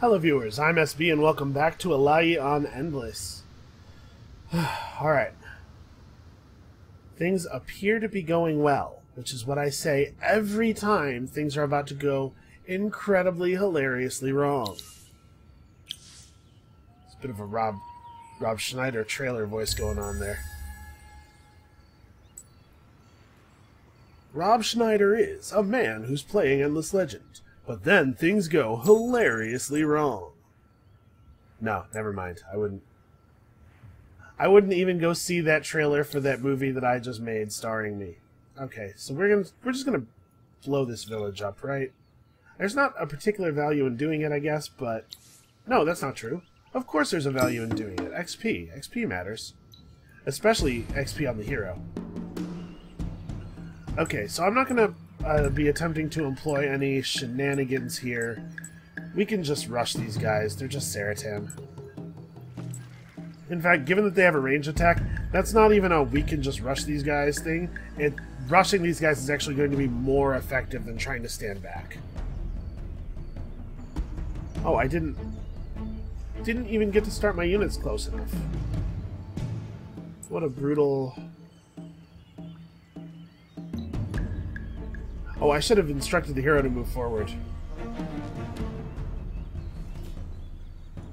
Hello viewers, I'm SB and welcome back to Allayi on Endless. Alright. Things appear to be going well, which is what I say every time things are about to go incredibly hilariously wrong. It's a bit of a Rob Rob Schneider trailer voice going on there. Rob Schneider is a man who's playing Endless Legend, but then things go hilariously wrong. No, never mind. I wouldn't. I wouldn't even go see that trailer for that movie that I just made starring me. Okay, so we're gonna we're just gonna blow this village up, right? There's not a particular value in doing it, I guess, but no, that's not true. Of course, there's a value in doing it. XP, XP matters, especially XP on the hero. Okay, so I'm not to uh, be attempting to employ any shenanigans here. We can just rush these guys. They're just Ceratan. In fact, given that they have a range attack, that's not even a we can just rush these guys thing. It Rushing these guys is actually going to be more effective than trying to stand back. Oh, I didn't... Didn't even get to start my units close enough. What a brutal... Oh, I should have instructed the hero to move forward.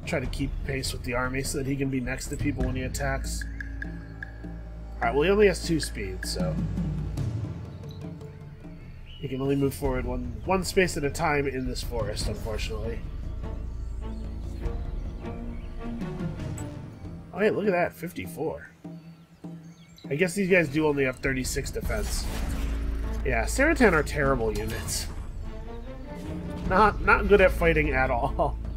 Try to keep pace with the army so that he can be next to people when he attacks. Alright, well he only has two speeds, so... He can only move forward one, one space at a time in this forest, unfortunately. Oh hey, look at that, 54. I guess these guys do only have 36 defense. Yeah, Ceratan are terrible units. Not not good at fighting at all.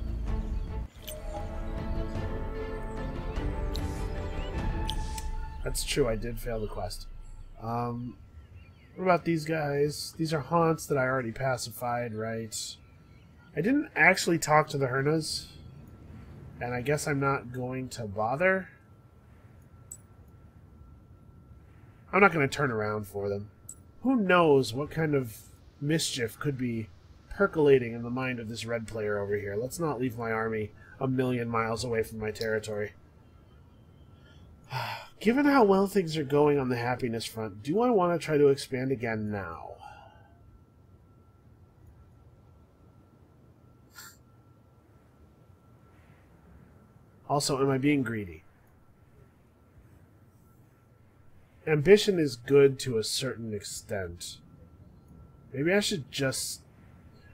That's true, I did fail the quest. Um, what about these guys? These are haunts that I already pacified, right? I didn't actually talk to the Hurnas, and I guess I'm not going to bother. I'm not going to turn around for them who knows what kind of mischief could be percolating in the mind of this red player over here. Let's not leave my army a million miles away from my territory. Given how well things are going on the happiness front, do I want to try to expand again now? Also, am I being greedy? Ambition is good to a certain extent. Maybe I should just...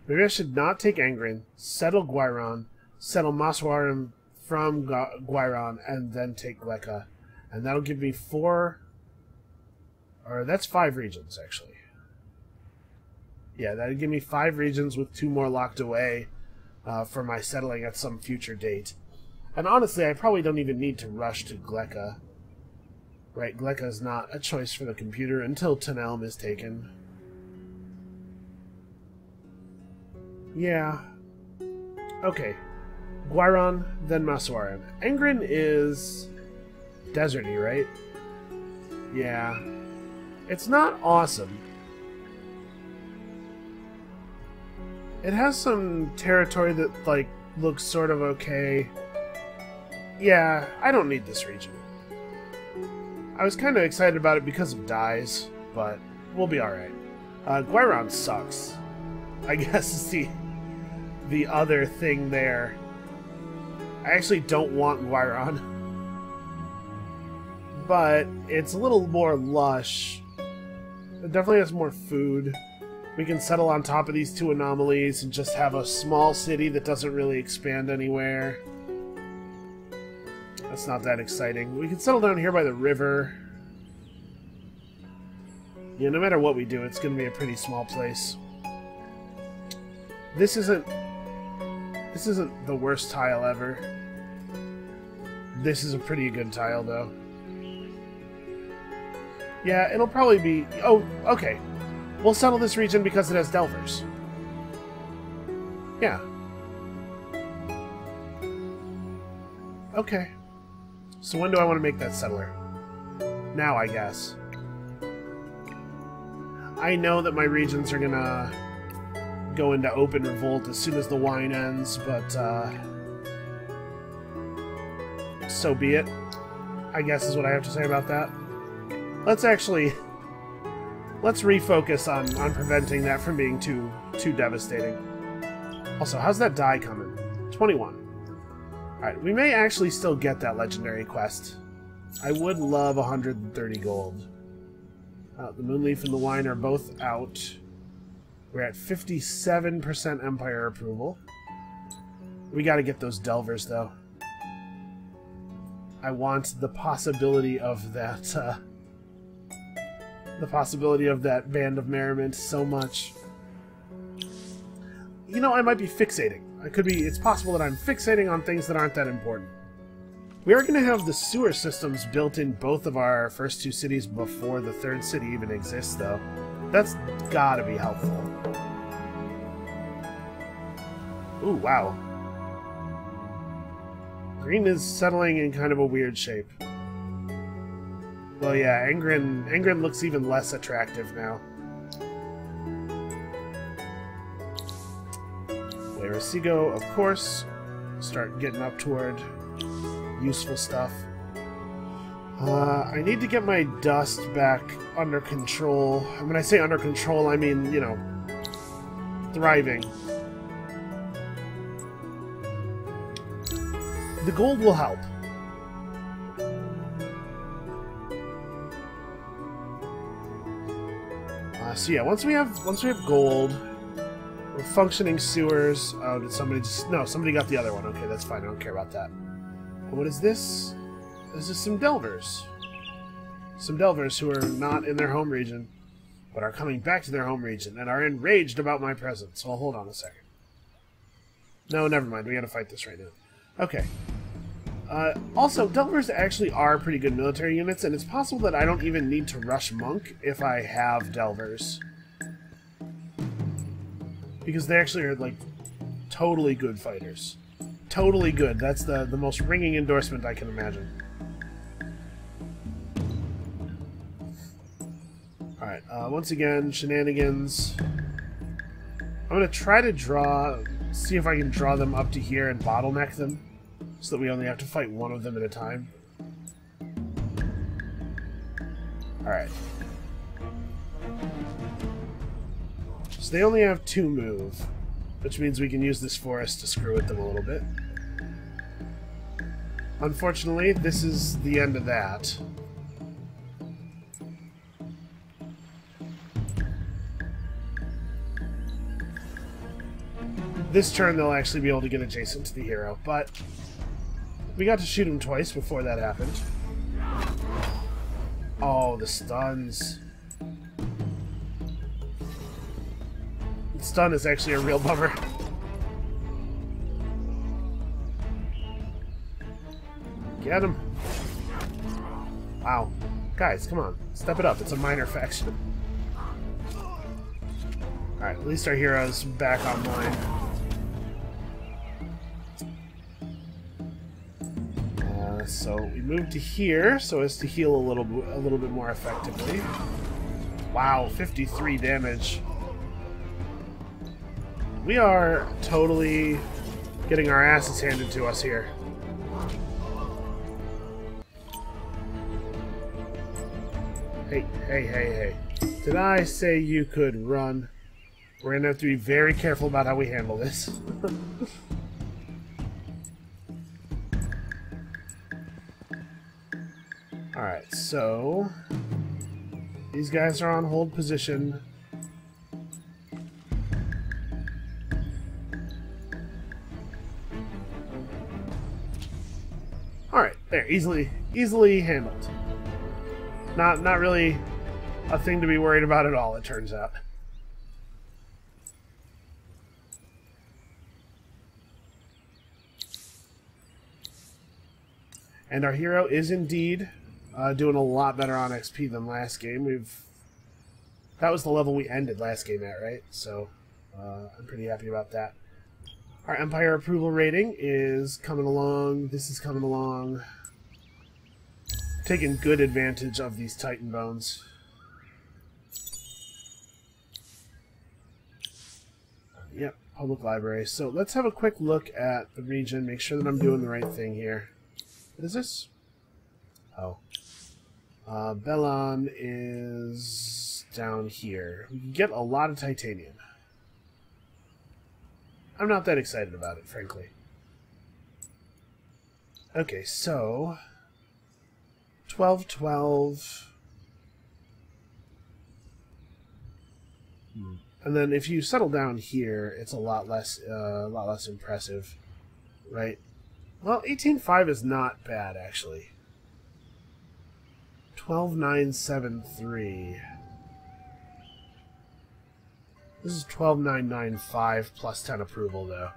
Maybe I should not take Angren, settle Guiron, settle Maswarim from Guiron, and then take Gleka. And that'll give me four... Or that's five regions, actually. Yeah, that'd give me five regions with two more locked away uh, for my settling at some future date. And honestly, I probably don't even need to rush to Gleka. Right, Gleka is not a choice for the computer until Tenelm is taken. Yeah. Okay. Guiron, then Maswarim. Angren is... deserty, right? Yeah. It's not awesome. It has some territory that, like, looks sort of okay. Yeah, I don't need this region. I was kind of excited about it because of dies, but we'll be alright. Uh, Guiron sucks. I guess is the, the other thing there. I actually don't want Guiron. But it's a little more lush. It definitely has more food. We can settle on top of these two anomalies and just have a small city that doesn't really expand anywhere. That's not that exciting. We can settle down here by the river. Yeah, no matter what we do, it's going to be a pretty small place. This isn't... This isn't the worst tile ever. This is a pretty good tile, though. Yeah, it'll probably be... Oh, okay. We'll settle this region because it has Delvers. Yeah. Okay. So when do I want to make that settler? Now, I guess. I know that my regions are gonna go into open revolt as soon as the wine ends, but uh, so be it. I guess is what I have to say about that. Let's actually let's refocus on on preventing that from being too too devastating. Also, how's that die coming? 21. Alright, we may actually still get that legendary quest. I would love 130 gold. Uh, the Moonleaf and the Wine are both out. We're at 57% Empire approval. We gotta get those Delvers, though. I want the possibility of that, uh, the possibility of that Band of Merriment so much. You know, I might be fixating. I could be, it's possible that I'm fixating on things that aren't that important. We are going to have the sewer systems built in both of our first two cities before the third city even exists, though. That's gotta be helpful. Ooh, wow. Green is settling in kind of a weird shape. Well, yeah, Angren, Angren looks even less attractive now. Weirasigo, of course, start getting up toward useful stuff. Uh, I need to get my dust back under control. When I say under control, I mean, you know, thriving. The gold will help. Uh, so yeah, once we have once we have gold, functioning sewers. Oh, did somebody just no? Somebody got the other one. Okay, that's fine. I don't care about that. What is this? This is some Delvers. Some Delvers who are not in their home region, but are coming back to their home region and are enraged about my presence. Well, hold on a second. No, never mind. We gotta fight this right now. Okay. Uh, also, Delvers actually are pretty good military units, and it's possible that I don't even need to rush Monk if I have Delvers. Because they actually are, like, totally good fighters totally good. That's the, the most ringing endorsement I can imagine. Alright, uh, once again, shenanigans. I'm going to try to draw, see if I can draw them up to here and bottleneck them, so that we only have to fight one of them at a time. Alright. So they only have two move, which means we can use this forest to screw with them a little bit. Unfortunately, this is the end of that. This turn they'll actually be able to get adjacent to the hero, but we got to shoot him twice before that happened. Oh, the stuns. Stun is actually a real bummer. Get him! Wow. Guys, come on. Step it up. It's a minor faction. Alright, at least our hero's back online. Uh, so we move to here so as to heal a little, a little bit more effectively. Wow, 53 damage. We are totally getting our asses handed to us here. Hey, hey, hey, hey. Did I say you could run? We're gonna have to be very careful about how we handle this. Alright, so... These guys are on hold position. There, easily, easily handled. Not not really a thing to be worried about at all, it turns out. And our hero is indeed uh, doing a lot better on XP than last game. We've that was the level we ended last game at, right? So uh, I'm pretty happy about that. Our Empire approval rating is coming along. This is coming along taking good advantage of these Titan bones. Yep, public library. So let's have a quick look at the region, make sure that I'm doing the right thing here. What is this? Oh. Uh, Bellon is down here. We can get a lot of titanium. I'm not that excited about it, frankly. Okay, so... 12, 12... Hmm. And then if you settle down here, it's a lot less, uh, a lot less impressive, right? Well, 18.5 is not bad, actually. 12973. This is 12995 plus 10 approval, though.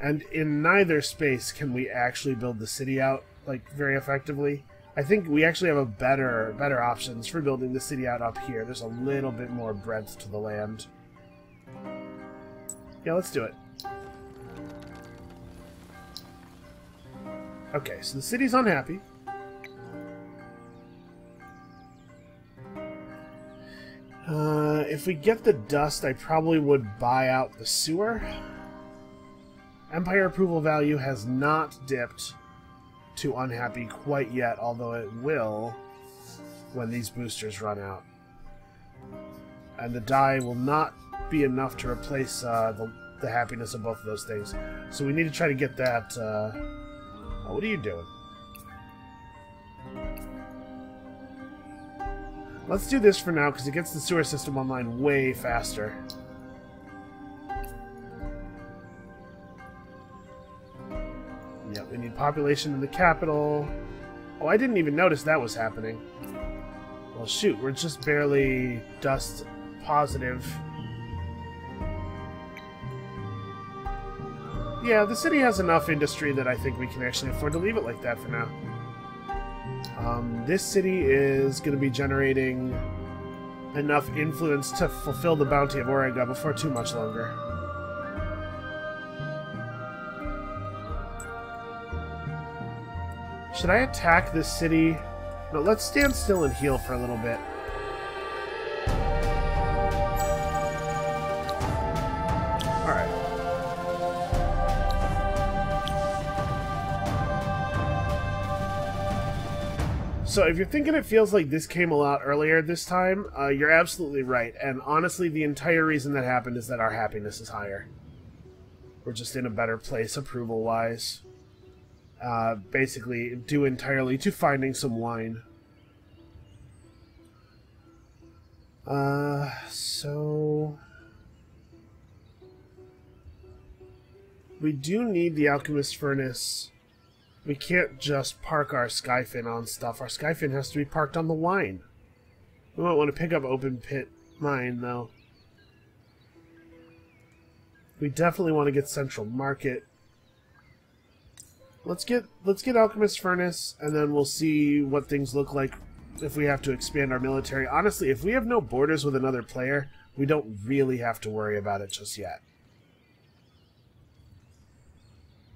And in neither space can we actually build the city out, like, very effectively. I think we actually have a better better options for building the city out up here. There's a little bit more breadth to the land. Yeah, let's do it. Okay, so the city's unhappy. Uh, if we get the dust, I probably would buy out the sewer. Empire approval value has not dipped to unhappy quite yet, although it will when these boosters run out. And the die will not be enough to replace uh, the, the, happiness of both of those things. So we need to try to get that... Uh... Oh, what are you doing? Let's do this for now, because it gets the sewer system online way faster. Yeah, we need population in the capital. Oh, I didn't even notice that was happening. Well, shoot, we're just barely dust positive. Yeah, the city has enough industry that I think we can actually afford to leave it like that for now. Um, this city is going to be generating enough influence to fulfill the bounty of Auriga before too much longer. Should I attack this city? No, let's stand still and heal for a little bit. Alright. So if you're thinking it feels like this came a lot earlier this time, uh, you're absolutely right. And honestly, the entire reason that happened is that our happiness is higher. We're just in a better place approval-wise uh, basically due entirely to finding some wine. Uh, so... We do need the Alchemist Furnace. We can't just park our Skyfin on stuff. Our Skyfin has to be parked on the wine. We might want to pick up Open Pit Mine, though. We definitely want to get Central Market. Let's get let's get Alchemist Furnace, and then we'll see what things look like if we have to expand our military. Honestly, if we have no borders with another player, we don't really have to worry about it just yet.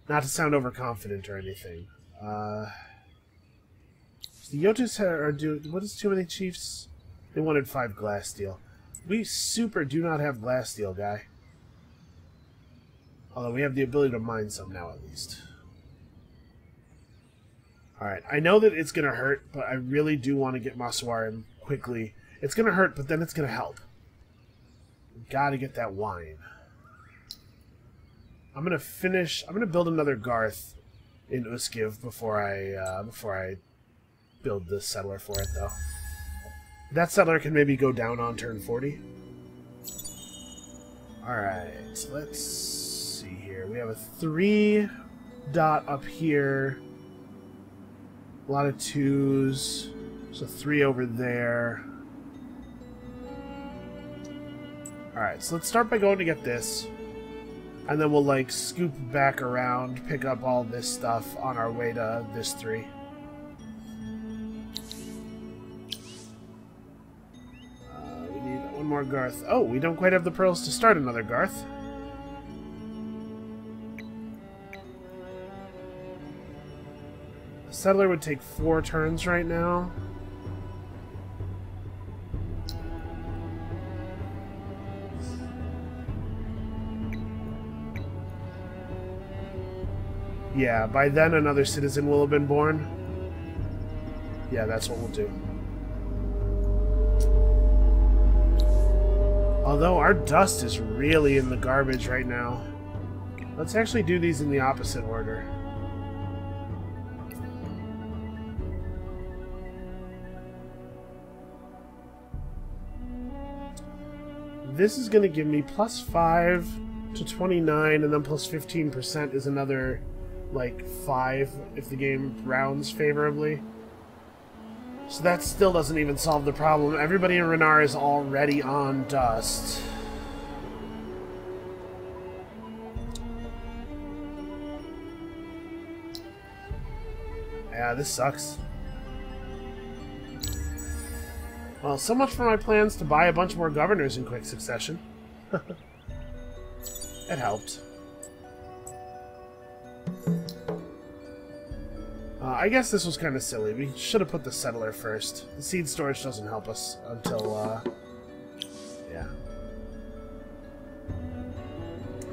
Not to sound overconfident or anything. Uh, the Yotus are doing... What is too many chiefs? They wanted five Glassteel. We super do not have Glassteel, guy. Although we have the ability to mine some now, at least. Alright, I know that it's going to hurt, but I really do want to get Maswarim quickly. It's going to hurt, but then it's going to help. Got to get that wine. I'm going to finish... I'm going to build another Garth in Uskiv before I, uh, before I build this settler for it, though. That settler can maybe go down on turn 40. Alright, let's see here. We have a 3 dot up here a lot of twos. So three over there. Alright, so let's start by going to get this. And then we'll, like, scoop back around, pick up all this stuff on our way to this three. Uh, we need one more Garth. Oh, we don't quite have the pearls to start another Garth. Settler would take four turns right now. Yeah, by then another citizen will have been born. Yeah, that's what we'll do. Although our dust is really in the garbage right now. Let's actually do these in the opposite order. This is going to give me plus 5 to 29, and then plus 15% is another, like, 5 if the game rounds favorably. So that still doesn't even solve the problem. Everybody in Renar is already on dust. Yeah, this sucks. Well, so much for my plans to buy a bunch more governors in quick succession. it helped. Uh, I guess this was kind of silly. We should have put the settler first. The seed storage doesn't help us until, uh... Yeah.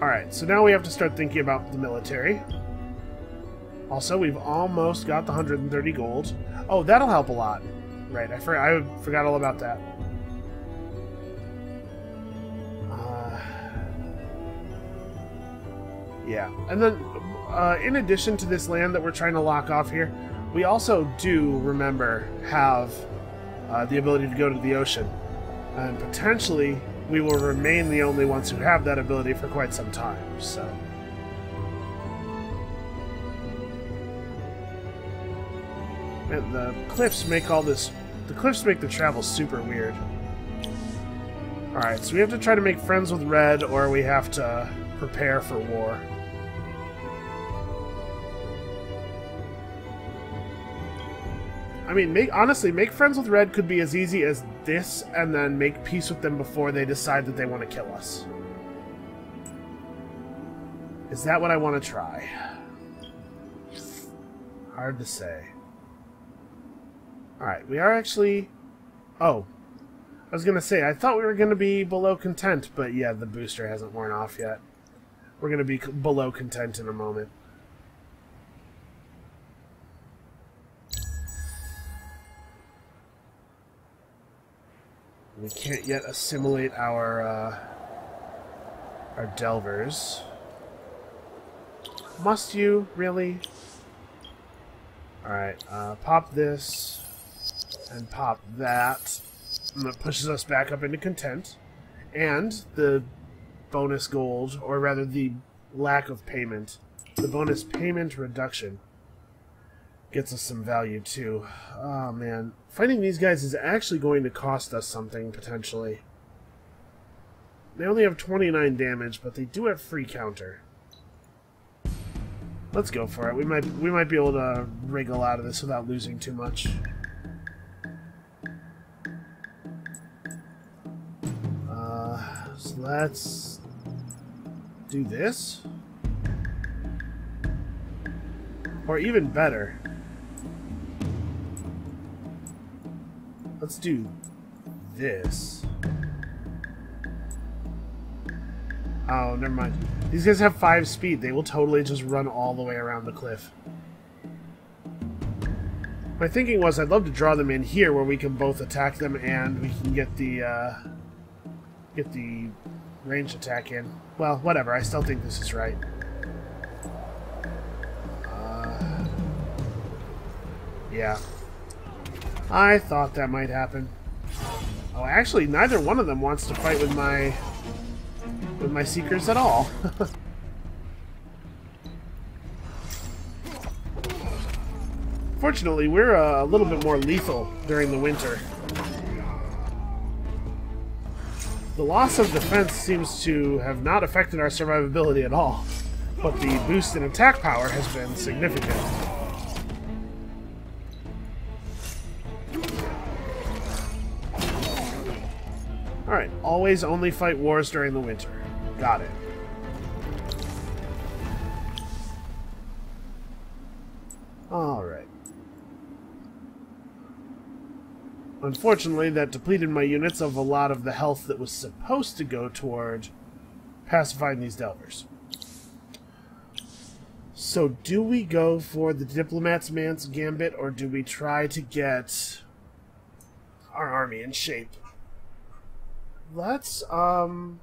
Alright, so now we have to start thinking about the military. Also, we've almost got the 130 gold. Oh, that'll help a lot. Right, I, for I forgot all about that. Uh, yeah, and then uh, in addition to this land that we're trying to lock off here, we also do, remember, have uh, the ability to go to the ocean. And potentially, we will remain the only ones who have that ability for quite some time, so... The cliffs make all this... The cliffs make the travel super weird. Alright, so we have to try to make friends with Red, or we have to prepare for war. I mean, make honestly, make friends with Red could be as easy as this, and then make peace with them before they decide that they want to kill us. Is that what I want to try? Hard to say. Alright, we are actually... Oh. I was going to say, I thought we were going to be below content, but yeah, the booster hasn't worn off yet. We're going to be below content in a moment. We can't yet assimilate our, uh, our Delvers. Must you, really? Alright, uh, pop this and pop that. And that pushes us back up into content. And the bonus gold, or rather the lack of payment, the bonus payment reduction gets us some value too. Oh man, fighting these guys is actually going to cost us something potentially. They only have 29 damage, but they do have free counter. Let's go for it. We might we might be able to wriggle out of this without losing too much. Let's do this. Or even better. Let's do this. Oh, never mind. These guys have 5 speed. They will totally just run all the way around the cliff. My thinking was I'd love to draw them in here where we can both attack them and we can get the, uh, get the ranged attack in. Well, whatever. I still think this is right. Uh, yeah. I thought that might happen. Oh, actually, neither one of them wants to fight with my with my seekers at all. Fortunately, we're uh, a little bit more lethal during the winter. The loss of defense seems to have not affected our survivability at all, but the boost in attack power has been significant. Alright, always only fight wars during the winter. Got it. Alright. Unfortunately, that depleted my units of a lot of the health that was supposed to go toward pacifying these Delvers. So, do we go for the Diplomat's Man's Gambit, or do we try to get our army in shape? Let's, um...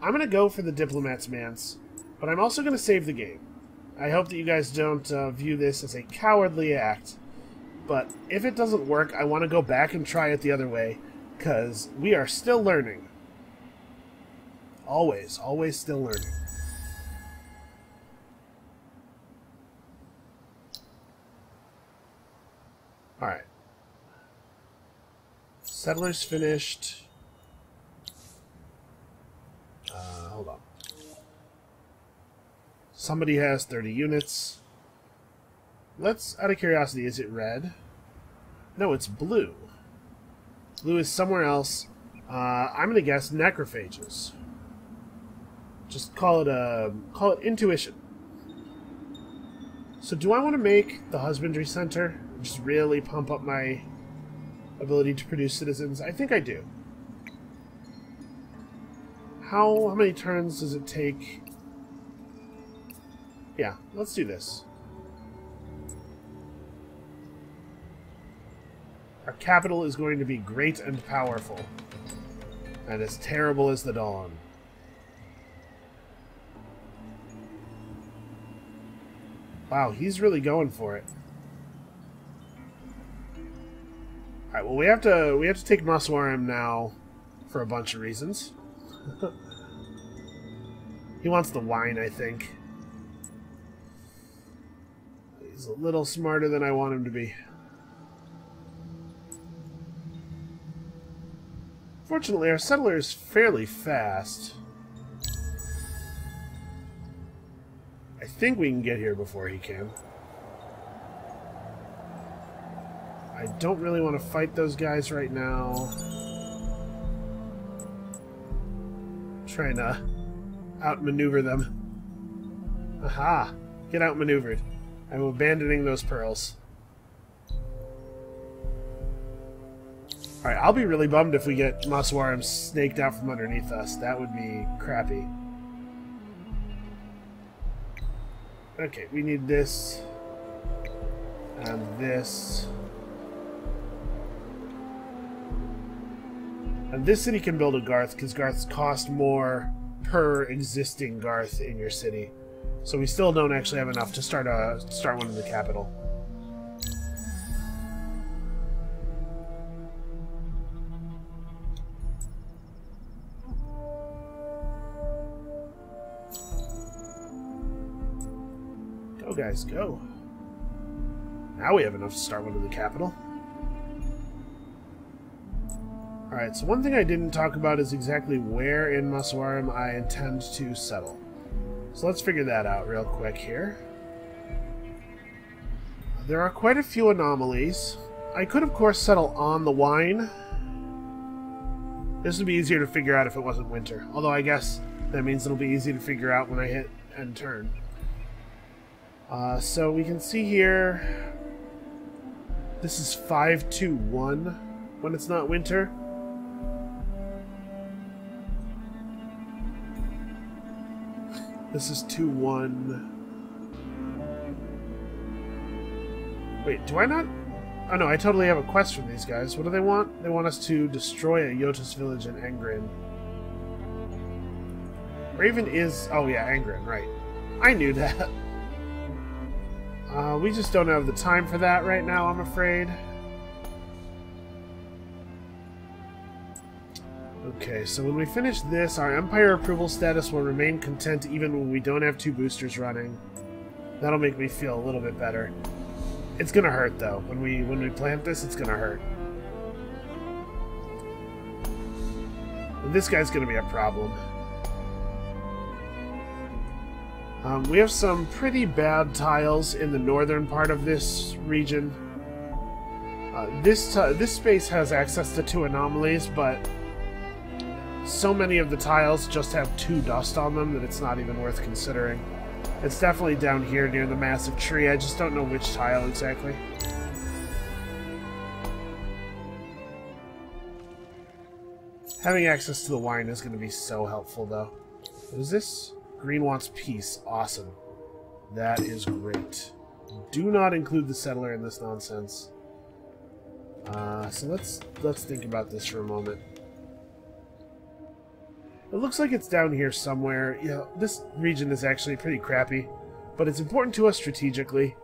I'm going to go for the Diplomat's Man's, but I'm also going to save the game. I hope that you guys don't uh, view this as a cowardly act, but if it doesn't work, I want to go back and try it the other way, because we are still learning. Always, always still learning. Alright. Settlers finished. Uh, hold on. Somebody has 30 units. Let's, out of curiosity, is it red? No, it's blue. Blue is somewhere else. Uh, I'm gonna guess necrophages. Just call it a call it intuition. So, do I want to make the husbandry center? Just really pump up my ability to produce citizens? I think I do. How how many turns does it take? Yeah, let's do this. Our capital is going to be great and powerful, and as terrible as the dawn. Wow, he's really going for it. Alright, well we have to we have to take Maswarim now for a bunch of reasons. he wants the wine, I think. He's a little smarter than I want him to be. Fortunately, our settler is fairly fast. I think we can get here before he can. I don't really want to fight those guys right now. I'm trying to outmaneuver them. Aha! Get outmaneuvered. I'm abandoning those pearls. Alright, I'll be really bummed if we get Maswarim snaked out from underneath us. That would be crappy. Okay, we need this. And this. And this city can build a Garth, because Garths cost more per existing Garth in your city. So we still don't actually have enough to start a start one in the capital. Guys, go. Now we have enough to start one in the capital. Alright, so one thing I didn't talk about is exactly where in Maswarim I intend to settle. So let's figure that out real quick here. There are quite a few anomalies. I could, of course, settle on the wine. This would be easier to figure out if it wasn't winter. Although I guess that means it'll be easy to figure out when I hit end turn. Uh, so we can see here, this is 521 when it's not winter. This is 2-1. Wait, do I not? Oh no, I totally have a quest from these guys. What do they want? They want us to destroy a Yotus village in Angren. Raven is... Oh yeah, Angren, right. I knew that. Uh, we just don't have the time for that right now, I'm afraid. Okay, so when we finish this, our Empire approval status will remain content even when we don't have two boosters running. That'll make me feel a little bit better. It's gonna hurt though. When we when we plant this, it's gonna hurt. this guy's gonna be a problem. Um, we have some pretty bad tiles in the northern part of this region. Uh, this this space has access to two anomalies, but so many of the tiles just have two dust on them that it's not even worth considering. It's definitely down here near the massive tree. I just don't know which tile exactly. Having access to the wine is going to be so helpful, though. What is this? Green wants peace. Awesome. That is great. Do not include the settler in this nonsense. Uh, so let's let's think about this for a moment. It looks like it's down here somewhere. You know, this region is actually pretty crappy, but it's important to us strategically.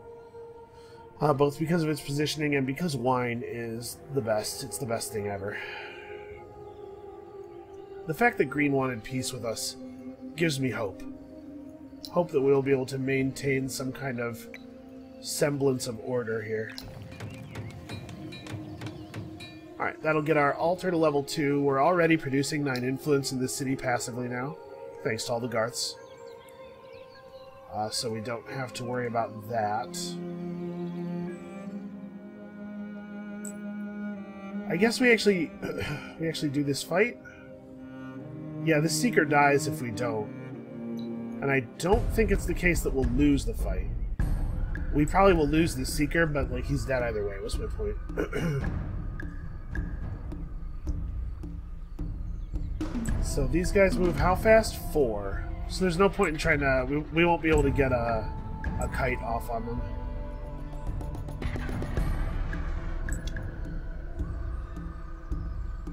Uh, both because of its positioning and because wine is the best. It's the best thing ever. The fact that Green wanted peace with us gives me hope. Hope that we'll be able to maintain some kind of semblance of order here. Alright, that'll get our altar to level 2. We're already producing 9 influence in the city passively now, thanks to all the Garths. Uh, so we don't have to worry about that. I guess we actually we actually do this fight. Yeah, the Seeker dies if we don't. And I don't think it's the case that we'll lose the fight. We probably will lose the Seeker, but like he's dead either way. What's my point? So these guys move how fast? Four. So there's no point in trying to... We, we won't be able to get a, a kite off on them.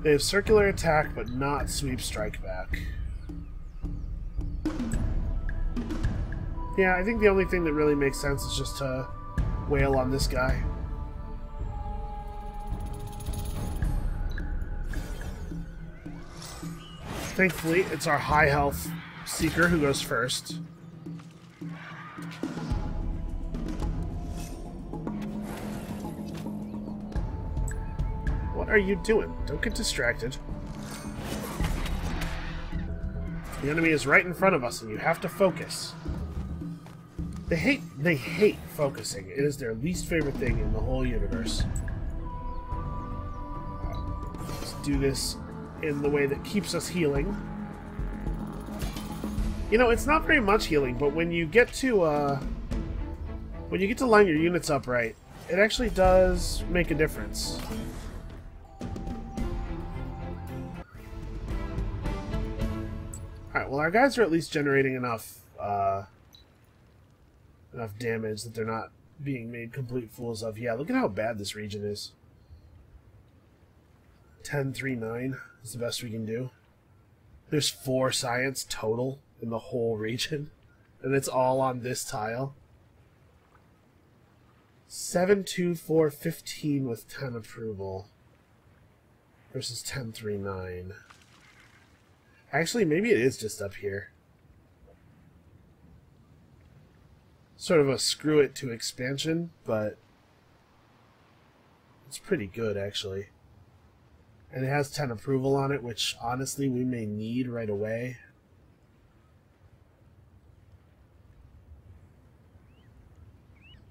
They have circular attack, but not sweep strike back. Yeah, I think the only thing that really makes sense is just to wail on this guy. Thankfully, it's our high health Seeker who goes first. What are you doing? Don't get distracted. The enemy is right in front of us and you have to focus. They hate they hate focusing. It is their least favorite thing in the whole universe. Let's do this in the way that keeps us healing. You know, it's not very much healing, but when you get to, uh... When you get to line your units up right, it actually does make a difference. Well our guys are at least generating enough, uh... Enough damage that they're not being made complete fools of. Yeah, look at how bad this region is. 1039 is the best we can do. There's four science total in the whole region, and it's all on this tile. 72415 with 10 approval versus 1039. Actually, maybe it is just up here. Sort of a screw it to expansion, but it's pretty good actually and it has 10 approval on it, which honestly we may need right away.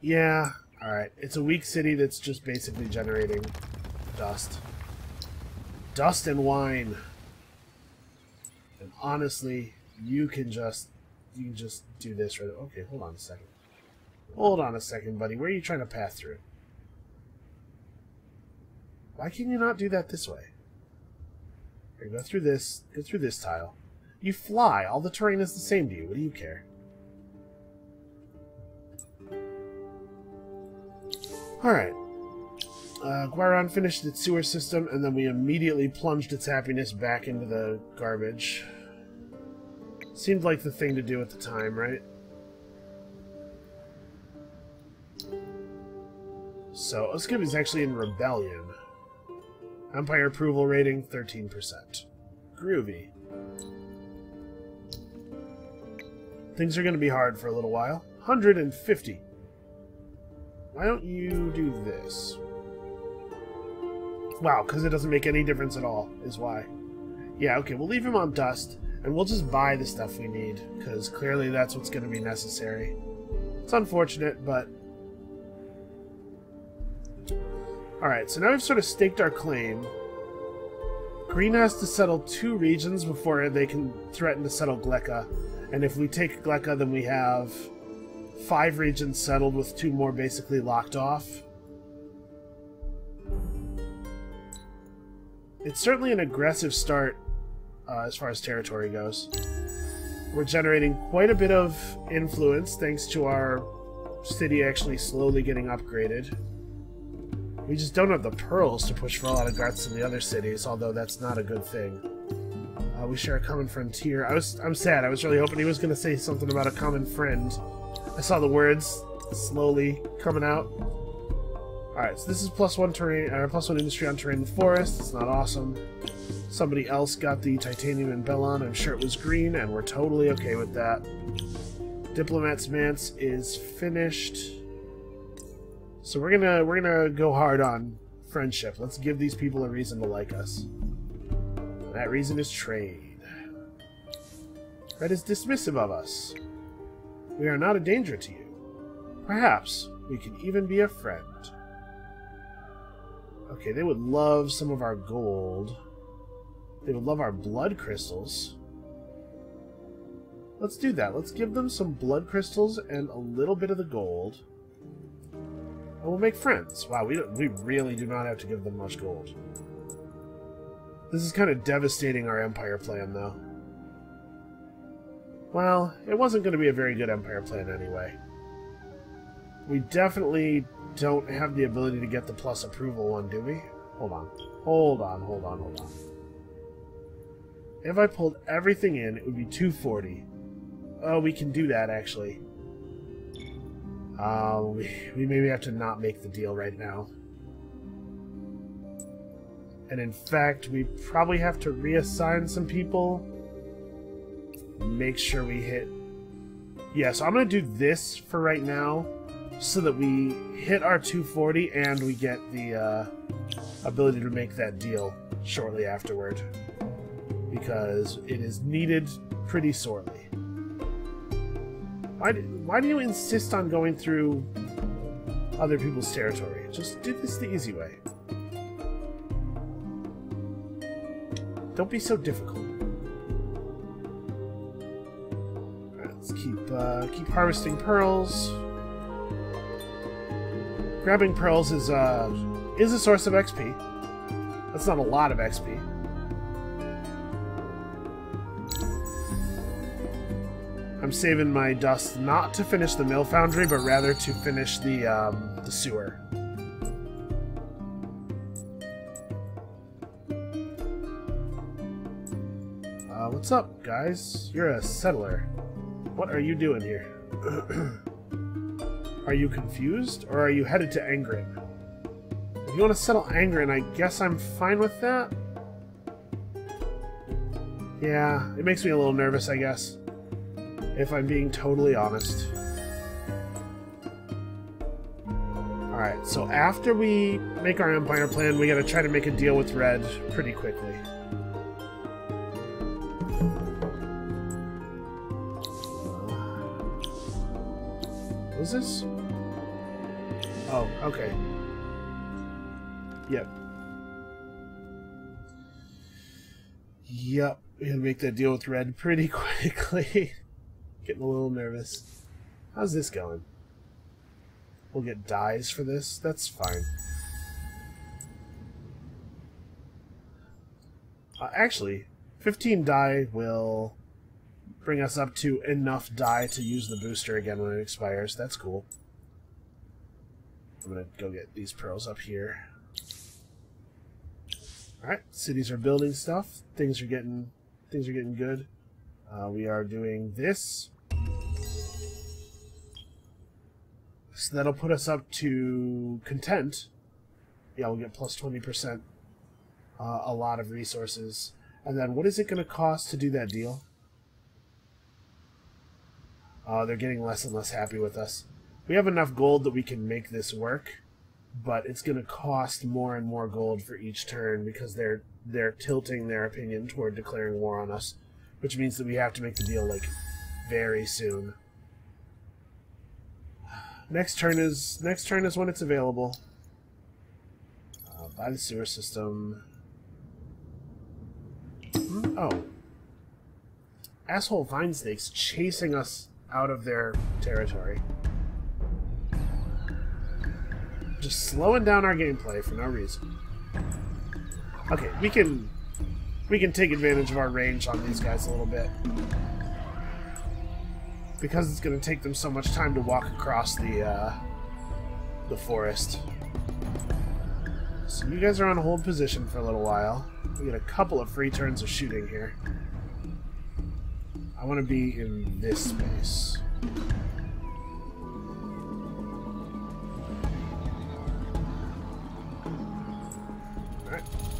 Yeah, alright. It's a weak city that's just basically generating dust. Dust and wine. Honestly, you can just you can just do this right okay, hold on a second. Hold on a second, buddy. Where are you trying to pass through? Why can you not do that this way? Here, go through this. Go through this tile. You fly. All the terrain is the same to you. What do you care? Alright. Uh, Guiron finished its sewer system, and then we immediately plunged its happiness back into the garbage. Seemed like the thing to do at the time, right? So, Uskib is actually in rebellion. Empire approval rating 13%. Groovy. Things are going to be hard for a little while. 150. Why don't you do this? Wow, because it doesn't make any difference at all, is why. Yeah, okay, we'll leave him on dust, and we'll just buy the stuff we need, because clearly that's what's going to be necessary. It's unfortunate, but Alright, so now we've sort of staked our claim. Green has to settle two regions before they can threaten to settle Gleka. And if we take Gleka, then we have five regions settled with two more basically locked off. It's certainly an aggressive start uh, as far as territory goes. We're generating quite a bit of influence thanks to our city actually slowly getting upgraded. We just don't have the pearls to push for a lot of guards in the other cities, although that's not a good thing. Uh, we share a common frontier. I was, I'm sad. I was really hoping he was going to say something about a common friend. I saw the words slowly coming out. Alright, so this is plus one terrain, uh, plus one industry on terrain with forest. It's not awesome. Somebody else got the titanium and Bellon. I'm sure it was green, and we're totally okay with that. Diplomat's Manse is finished. So we're gonna we're gonna go hard on friendship. Let's give these people a reason to like us. That reason is trade. Red is dismissive of us. We are not a danger to you. Perhaps we could even be a friend. Okay, they would love some of our gold. They would love our blood crystals. Let's do that. Let's give them some blood crystals and a little bit of the gold. And we'll make friends. Wow, we, we really do not have to give them much gold. This is kind of devastating our empire plan, though. Well, it wasn't going to be a very good empire plan anyway. We definitely don't have the ability to get the plus approval one, do we? Hold on. Hold on, hold on, hold on. If I pulled everything in, it would be 240. Oh, we can do that, actually. Uh, we, we maybe have to not make the deal right now. And in fact, we probably have to reassign some people. Make sure we hit... Yeah, so I'm going to do this for right now so that we hit our 240 and we get the uh, ability to make that deal shortly afterward. Because it is needed pretty sorely. Why do, why do you insist on going through other people's territory? Just do this the easy way. Don't be so difficult. Let's keep uh, keep harvesting pearls. Grabbing pearls is uh is a source of XP. That's not a lot of XP. I'm saving my dust not to finish the mill foundry, but rather to finish the, um, the sewer. Uh, what's up, guys? You're a settler. What are you doing here? are you confused, or are you headed to Angren? If you want to settle Angren, I guess I'm fine with that? Yeah, it makes me a little nervous, I guess if I'm being totally honest. Alright, so after we make our Empire plan, we gotta try to make a deal with Red pretty quickly. Is this? Oh, okay. Yep. Yep, we gotta make that deal with Red pretty quickly. Getting a little nervous. How's this going? We'll get dyes for this? That's fine. Uh, actually, 15 dye will bring us up to enough dye to use the booster again when it expires. That's cool. I'm gonna go get these pearls up here. Alright, cities are building stuff. Things are getting things are getting good. Uh, we are doing this. So that'll put us up to content. Yeah, we'll get plus 20%. Uh, a lot of resources. And then what is it going to cost to do that deal? Uh, they're getting less and less happy with us. We have enough gold that we can make this work, but it's going to cost more and more gold for each turn because they're they're tilting their opinion toward declaring war on us, which means that we have to make the deal like very soon. Next turn is next turn is when it's available. Uh, by the sewer system. Hmm? Oh. Asshole vine snakes chasing us out of their territory. Just slowing down our gameplay for no reason. Okay, we can we can take advantage of our range on these guys a little bit. because it's going to take them so much time to walk across the uh, the forest. So you guys are on hold position for a little while. We get a couple of free turns of shooting here. Want to be in this space.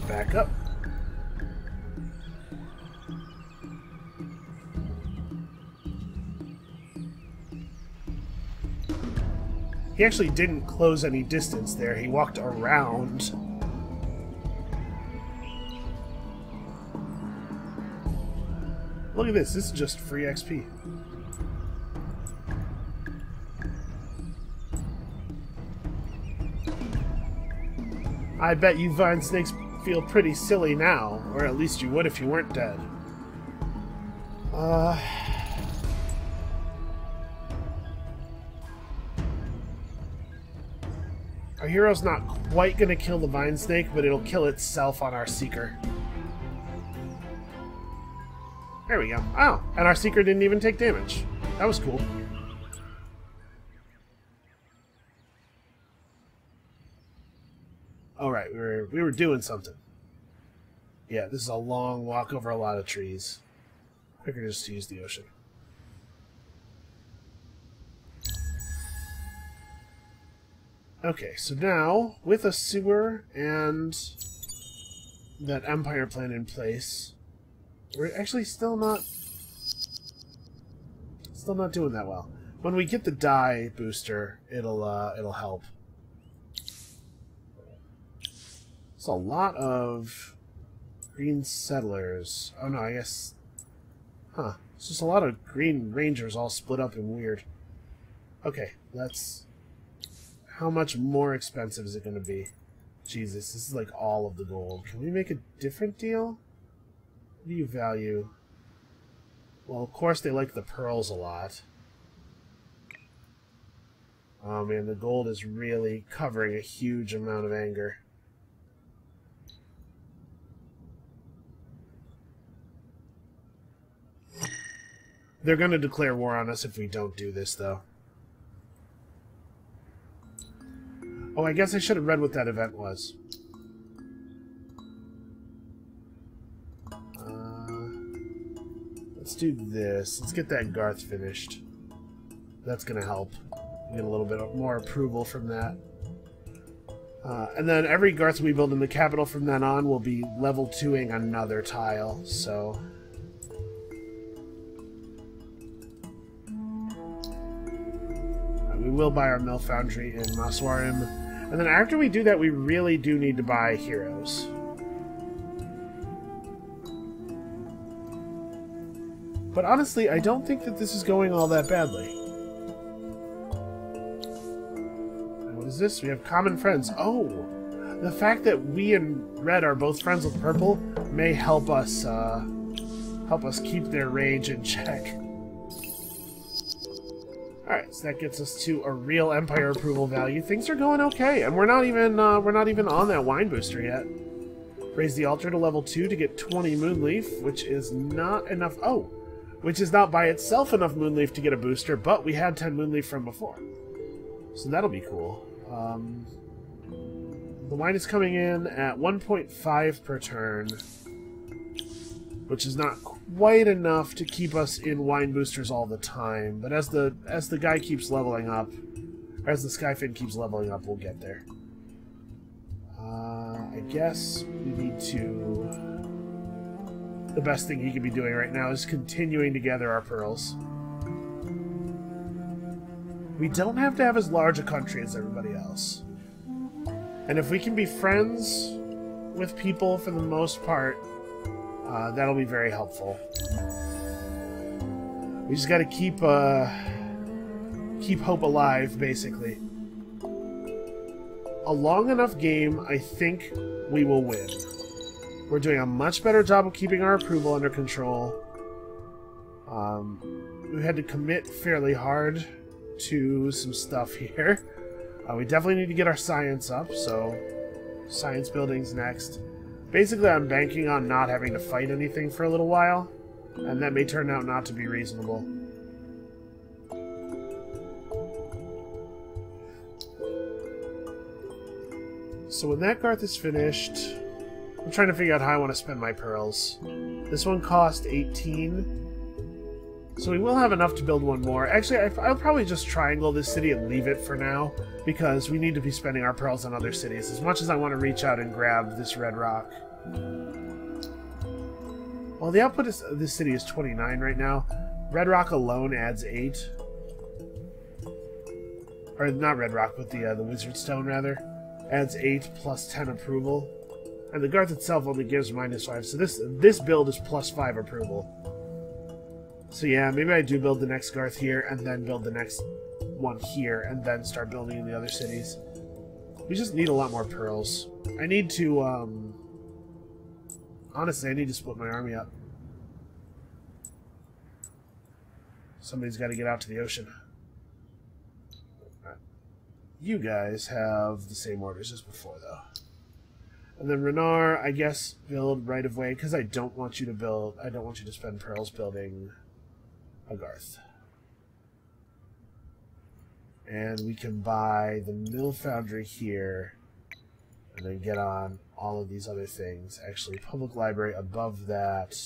Back up. He actually didn't close any distance there. He walked around. Look at this. This is just free XP. I bet you vine snakes feel pretty silly now, or at least you would if you weren't dead. Uh... Our hero's not quite to kill the Vine Snake, but it'll kill itself on our Seeker. There we go. Oh, and our Seeker didn't even take damage. That was cool. Alright, we were, we were doing something. Yeah, this is a long walk over a lot of trees. Quicker just to use the ocean. Okay, so now, with a sewer and that Empire plan in place, we're actually still not... Still not doing that well. When we get the dye booster, it'll, uh, it'll help. It's a lot of green settlers. Oh no, I guess... Huh. It's just a lot of green rangers all split up and weird. Okay, let's how much more expensive is it going to be? Jesus, this is like all of the gold. Can we make a different deal? Do you value? Well, of course they like the pearls a lot. Oh man, the gold is really covering a huge amount of anger. They're going to declare war on us if we don't do this, though. Oh, I guess I should have read what that event was. Let's do this. Let's get that Garth finished. That's going to help. Get a little bit more approval from that. Uh, and then every Garth we build in the capital from then on will be level 2ing another tile, so... Uh, we will buy our mill foundry in Maswarim. And then after we do that, we really do need to buy heroes. But honestly, I don't think that this is going all that badly. what is this? We have common friends. Oh! The fact that we and Red are both friends with Purple may help us, uh, help us keep their rage in check. Alright, so that gets us to a real Empire approval value. Things are going okay, and we're not even uh, we're not even on that wine booster yet. Raise the altar to level 2 to get 20 Moonleaf, which is not enough... Oh! Which is not by itself enough Moonleaf to get a booster, but we had 10 Moonleaf from before. So that'll be cool. Um, the wine is coming in at 1.5 per turn, which is not quite enough to keep us in wine boosters all the time. But as the as the guy keeps leveling up, as the Skyfin keeps leveling up, we'll get there. Uh, I guess we need to... The best thing he could be doing right now is continuing to gather our pearls. We don't have to have as large a country as everybody else. And if we can be friends with people for the most part, uh, that'll be very helpful. We just got to keep uh, keep hope alive, basically. A long enough game, I think we will win. We're doing a much better job of keeping our approval under control. Um, we had to commit fairly hard to some stuff here. Uh, we definitely need to get our science up, so science building's next. Basically, I'm banking on not having to fight anything for a little while, and that may turn out not to be reasonable. So when that Garth is finished, I'm trying to figure out how I want to spend my pearls. This one cost 18. So we will have enough to build one more. Actually, I'll probably just triangle this city and leave it for now, because we need to be spending our pearls on other cities, as much as I want to reach out and grab this red rock. Well, the output of this city is 29 right now. Red rock alone adds 8. Or not red rock, but the, uh, the wizard stone, rather. Adds 8 plus 10 approval. And the Garth itself only gives minus 5, so this, this build is plus 5 approval. So yeah, maybe I do build the next Garth here, and then build the next one here, and then start building in the other cities. We just need a lot more pearls. I need to, um... Honestly, I need to split my army up. Somebody's got to get out to the ocean. You guys have the same orders as before, though. And then Renar, I guess, build right of way, because I don't want you to build, I don't want you to spend pearls building a Garth. And we can buy the mill foundry here and then get on all of these other things. Actually, public library above that.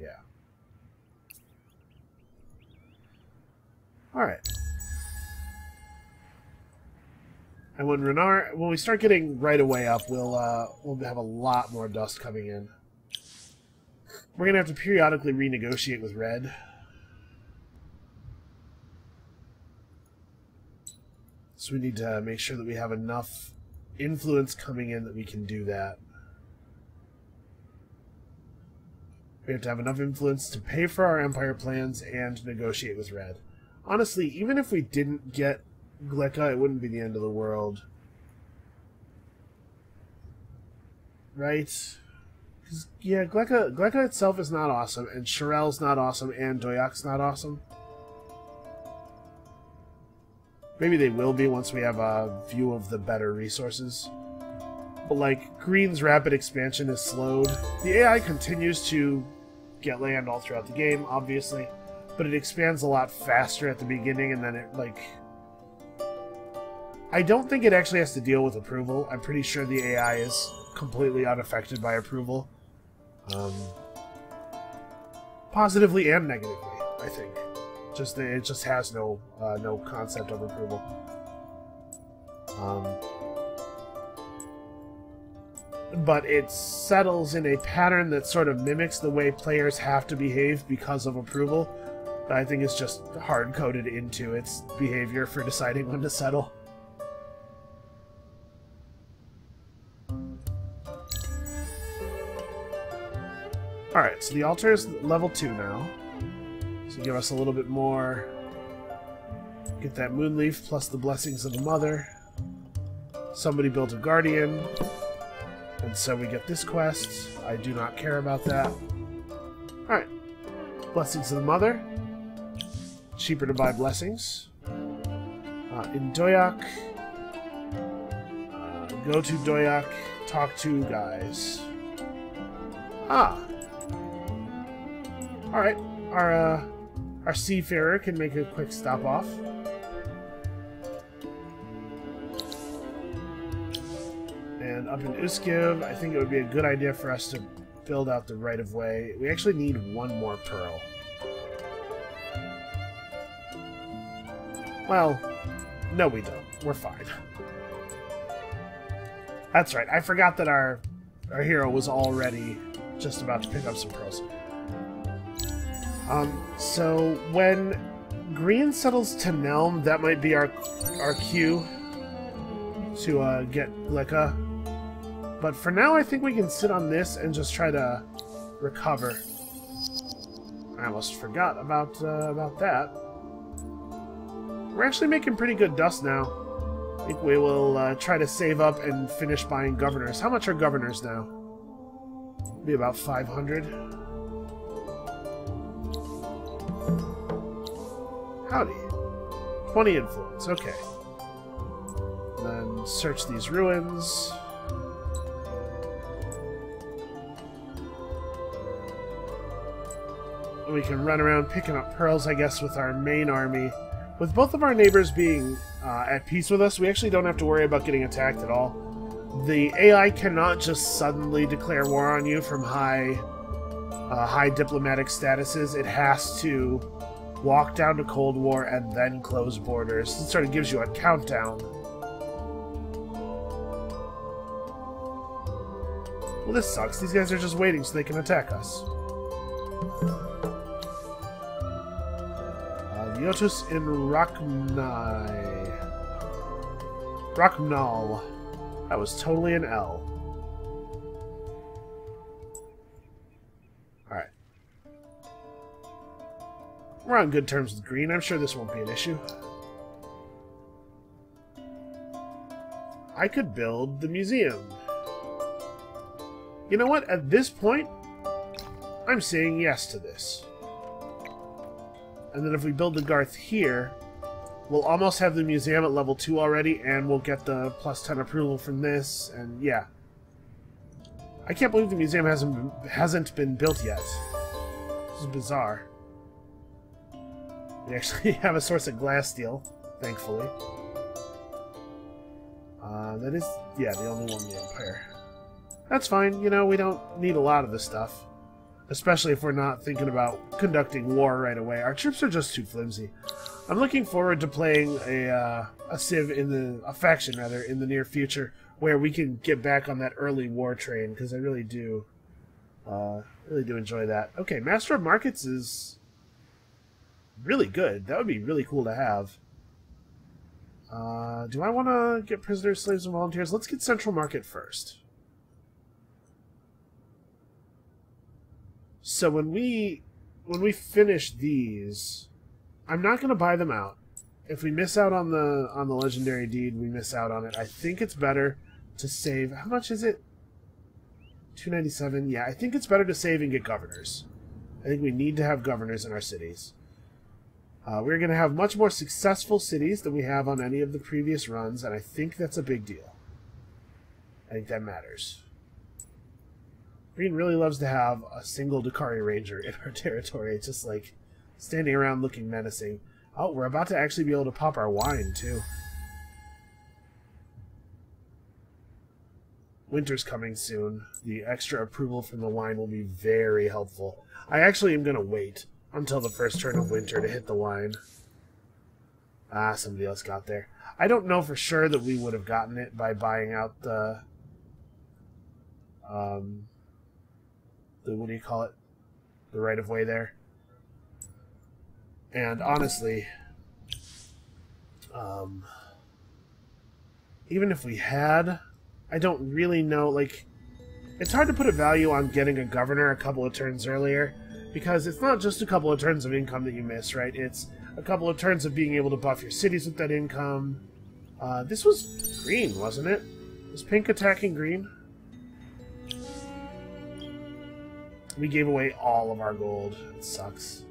Yeah. Alright. And when Renar, when we start getting right away up, we'll uh, we'll have a lot more dust coming in. We're gonna have to periodically renegotiate with Red. So we need to make sure that we have enough influence coming in that we can do that. We have to have enough influence to pay for our empire plans and negotiate with Red. Honestly, even if we didn't get Gleka, it wouldn't be the end of the world. Right? Yeah, Gleka, Gleka itself is not awesome, and Shirel's not awesome, and Doyak's not awesome. Maybe they will be once we have a view of the better resources. But like, Green's rapid expansion is slowed. The AI continues to get land all throughout the game, obviously, but it expands a lot faster at the beginning and then it, like... I don't think it actually has to deal with approval. I'm pretty sure the AI is completely unaffected by approval. Um, positively and negatively, I think. Just it just has no uh, no concept of approval. Um, but it settles in a pattern that sort of mimics the way players have to behave because of approval. I think is just hard coded into its behavior for deciding when to settle. Alright, so the altar is level 2 now. So give us a little bit more. Get that moonleaf plus the blessings of the mother. Somebody built a guardian. And so we get this quest. I do not care about that. Alright. Blessings of the mother. Cheaper to buy blessings. Uh, in Doyak. Uh, go to Doyak. Talk to guys. Ah. Alright. Our, uh, our seafarer can make a quick stop off. And up in Uskiv, I think it would be a good idea for us to build out the right-of-way. We actually need one more pearl. Well, no we don't. We're fine. That's right, I forgot that our, our hero was already just about to pick up some pearls. Um, so when green settles to Nelm, that might be our our cue to uh, get Gleka. But for now, I think we can sit on this and just try to recover. I almost forgot about uh, about that. We're actually making pretty good dust now. I think we will uh, try to save up and finish buying governors. How much are governors now? Be about 500. Howdy. 20 influence, okay. And then search these ruins. And we can run around picking up pearls, I guess, with our main army. With both of our neighbors being uh, at peace with us, we actually don't have to worry about getting attacked at all. the AI cannot just suddenly declare war on you from high uh, high diplomatic statuses. It has to walk down to Cold War and then close borders. It sort of gives you a countdown. Well, this sucks. These guys are just waiting so they can attack us. Yotus in Rocknai. Rocknall. That was totally an L. on good terms with Green. I'm sure this won't be an issue. I could build the museum. You know what? At this point, I'm saying yes to this. And then if we build the Garth here, we'll almost have the museum at level 2 already, and we'll get the plus 10 approval from this, and yeah. I can't believe the museum hasn't hasn't been built yet. This is bizarre. We actually have a source of Glassteel, thankfully. Uh, that is, yeah, the only one in the Empire. That's fine, you know, we don't need a lot of this stuff. Especially if we're not thinking about conducting war right away. Our troops are just too flimsy. I'm looking forward to playing a uh, a civ in the a faction rather in the near future where we can get back on that early war train because I really do, uh, really do enjoy that. Okay, Master of Markets is really good. That would be really cool to have. Uh, do I want to get prisoners, slaves, and volunteers? Let's get Central Market first. So when we when we finish these, I'm not going to buy them out. If we miss out on the on the legendary deed, we miss out on it. I think it's better to save. How much is it? 297. Yeah, I think it's better to save and get governors. I think we need to have governors in our cities. Uh, we're going to have much more successful cities than we have on any of the previous runs, and I think that's a big deal. I think that matters. Green really loves to have a single Dakari Ranger in our territory. Just like standing around looking menacing. Oh, we're about to actually be able to pop our wine, too. Winter's coming soon. The extra approval from the wine will be very helpful. I actually am going to wait until the first turn of winter to hit the wine. Ah, somebody else got there. I don't know for sure that we would have gotten it by buying out the... Um, the what do you call it? The right of way there. And honestly, um, even if we had, I don't really know. Like, it's hard to put a value on getting a governor a couple of turns earlier because it's not just a couple of turns of income that you miss, right? It's a couple of turns of being able to buff your cities with that income. Uh, this was green, wasn't it? Was pink attacking green? We gave away all of our gold. It sucks.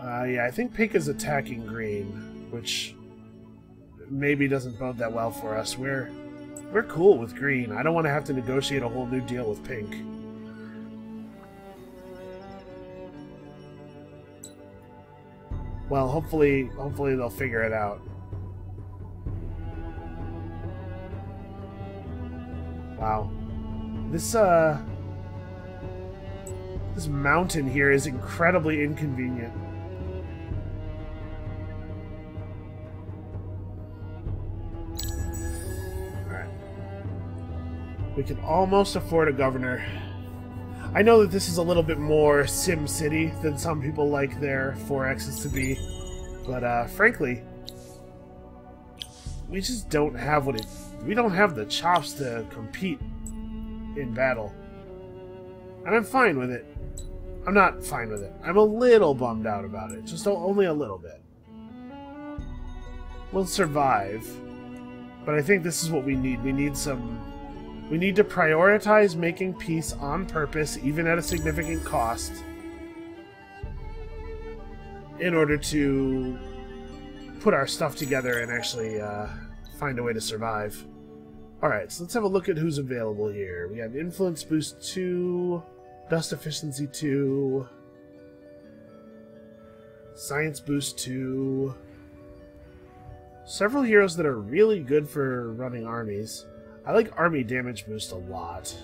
Uh, yeah, I think pink is attacking green, which maybe doesn't bode that well for us. We're we're cool with green. I don't want to have to negotiate a whole new deal with pink. Well, hopefully, hopefully they'll figure it out. Wow. This, uh... This mountain here is incredibly inconvenient. We can almost afford a governor. I know that this is a little bit more Sim City than some people like their 4Xs to be, but uh, frankly, we just don't have what it we don't have the chops to compete in battle. And I'm fine with it. I'm not fine with it. I'm a little bummed out about it. Just only a little bit. We'll survive. But I think this is what we need. We need some... We need to prioritize making peace on purpose, even at a significant cost, in order to put our stuff together and actually uh, find a way to survive. Alright, so let's have a look at who's available here. We have Influence Boost 2, Dust Efficiency 2, Science Boost 2, Several heroes that are really good for running armies. I like army damage boost a lot.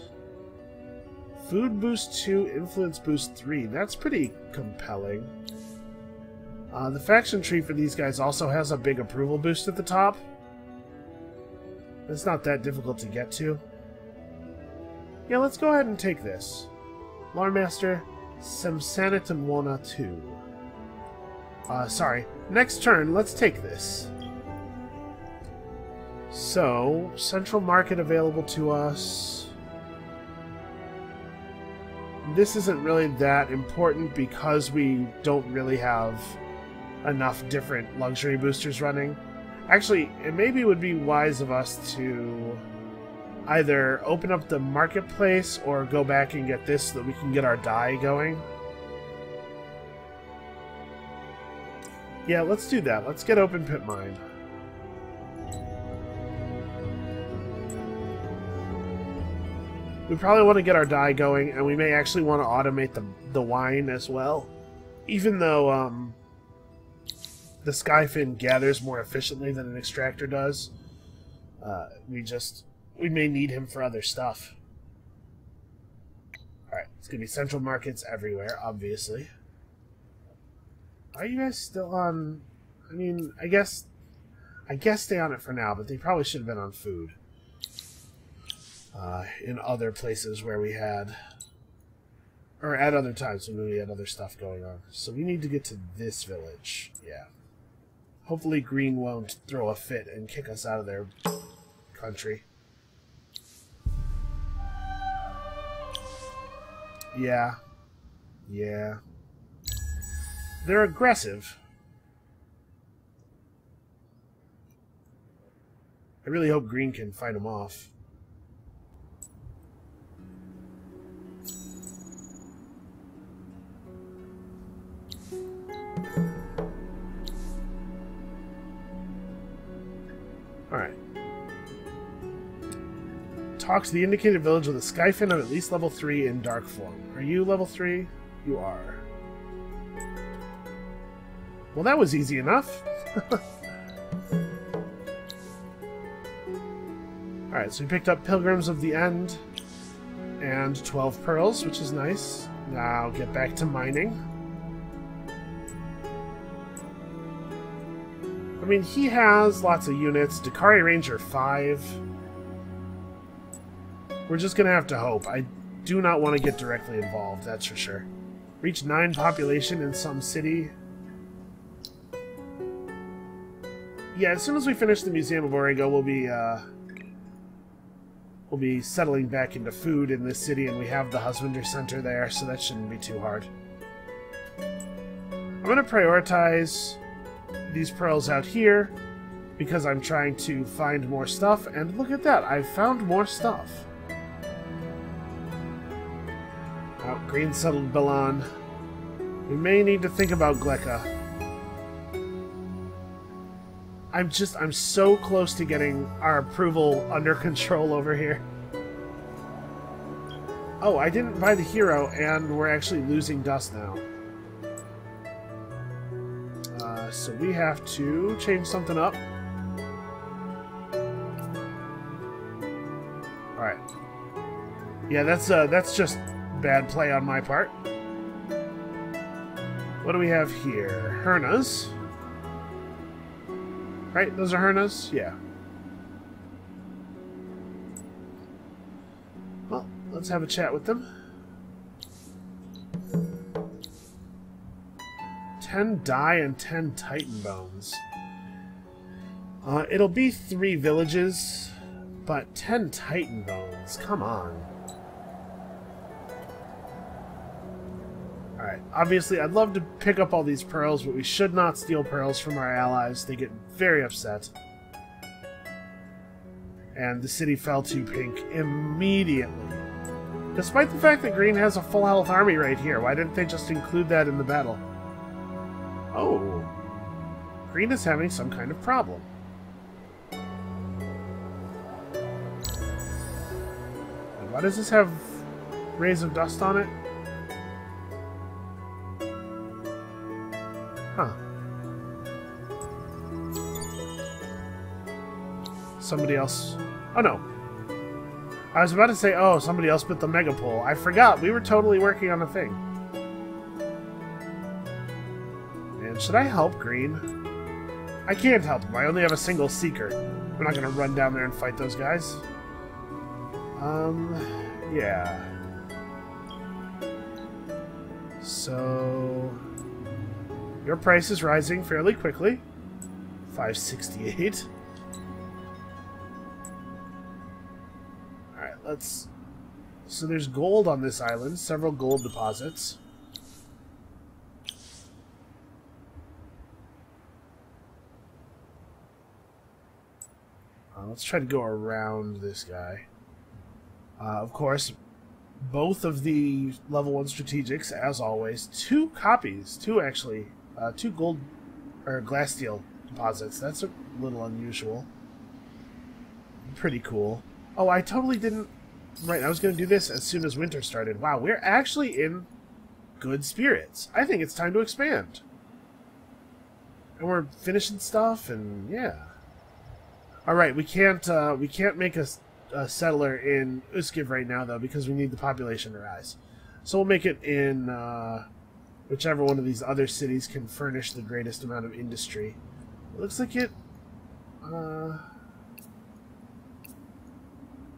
Food boost 2, influence boost 3. That's pretty compelling. Uh, the faction tree for these guys also has a big approval boost at the top. It's not that difficult to get to. Yeah, let's go ahead and take this. Loremaster Semsanitamwona 2. Uh, sorry. Next turn, let's take this. So, central market available to us. This isn't really that important because we don't really have enough different luxury boosters running. Actually, it maybe would be wise of us to either open up the marketplace or go back and get this so that we can get our dye going. Yeah, let's do that. Let's get open pit mine. We probably want to get our dye going, and we may actually want to automate the, the wine as well. Even though um, the Skyfin gathers more efficiently than an extractor does, uh, we just we may need him for other stuff. Alright, it's going to be central markets everywhere, obviously. Are you guys still on... I mean, I guess... I guess stay on it for now, but they probably should have been on food uh, in other places where we had, or at other times when we had other stuff going on. So we need to get to this village. Yeah. Hopefully Green won't throw a fit and kick us out of their country. Yeah. Yeah. They're aggressive. I really hope Green can fight them off. Talk to the indicated village with a Skyfin of at least level 3 in dark form. Are you level 3? You are. Well, that was easy enough. Alright, so we picked up Pilgrims of the End and 12 pearls, which is nice. Now get back to mining. I mean, he has lots of units. Dakari Ranger 5. We're just to have to hope. I do not want to get directly involved, that's for sure. Reach 9 population in some city. Yeah, as soon as we finish the Museum of Origo, we'll be, uh, We'll be settling back into food in this city, and we have the Husbandry Center there, so that shouldn't be too hard. I'm going to prioritize these pearls out here because I'm trying to find more stuff. And look at that, I've found more stuff. Green settled Balan. We may need to think about Gleka. I'm just, I'm so close to getting our approval under control over here. Oh, I didn't buy the hero, and we're actually losing dust now. so we have to change something up. Alright. Yeah, that's uh, that's just bad play on my part. What do we have here? Hurnas. Right? Those are Hurnas? Yeah. Well, let's have a chat with them. 10 dye and 10 Titan Bones. Uh, it'll be three villages, but 10 Titan Bones. Come on. Obviously I'd love to pick up all these pearls, but we should not steal pearls from our allies. They get very upset. And the city fell to pink immediately. Despite the fact that green has a full health army right here, why didn't they just include that in the battle? Oh. Green is having some kind of problem. And why does this have rays of dust on it? Huh. somebody else... Oh, no. I was about to say, oh, somebody else put the megapole. I forgot. We were totally working on a thing. And should I help Green? I can't help him. I only have a single Seeker. I'm not going to run down there and fight those guys. Um, yeah. So... Your price is rising fairly quickly. 568. Alright, let's... So there's gold on this island, several gold deposits. Uh, let's try to go around this guy. Uh, of course, both of the level 1 strategics, as always. Two copies, two actually, uh, two gold or Glassteel deposits. That's a little unusual. Pretty cool. Oh, I totally didn't... Right, I was going to do this as soon as winter started. Wow, we're actually in good spirits. I think it's time to expand. And we're finishing stuff, and yeah. All right, we can't uh, we can't make a, a settler in Uskiv right now though because we need the population to rise. So we'll make it in uh, whichever one of these other cities can furnish the greatest amount of industry. It looks like it. Uh,